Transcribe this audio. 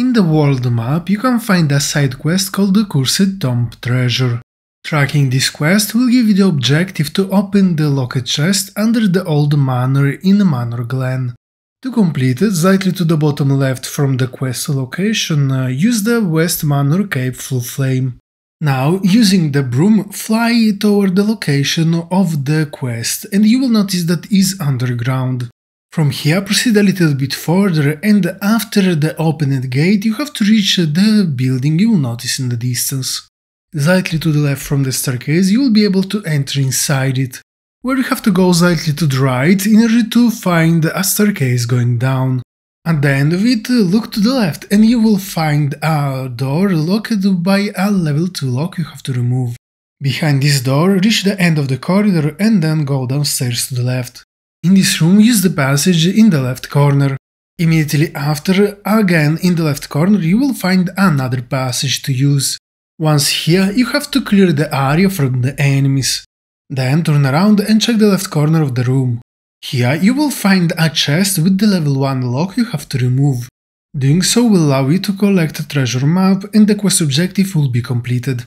In the world map, you can find a side quest called the Cursed Tomb Treasure. Tracking this quest will give you the objective to open the locked chest under the old manor in Manor Glen. To complete it, slightly to the bottom left from the quest location, uh, use the West Manor Cape Floo Flame. Now, using the broom, fly toward the location of the quest and you will notice that is underground. From here proceed a little bit further and after the opened gate you have to reach the building you will notice in the distance. Slightly to the left from the staircase you will be able to enter inside it, where you have to go slightly to the right in order to find a staircase going down. At the end of it, look to the left and you will find a door locked by a level 2 lock you have to remove. Behind this door, reach the end of the corridor and then go downstairs to the left. In this room, use the passage in the left corner. Immediately after, again in the left corner, you will find another passage to use. Once here, you have to clear the area from the enemies. Then turn around and check the left corner of the room. Here you will find a chest with the level 1 lock you have to remove. Doing so will allow you to collect a treasure map and the quest objective will be completed.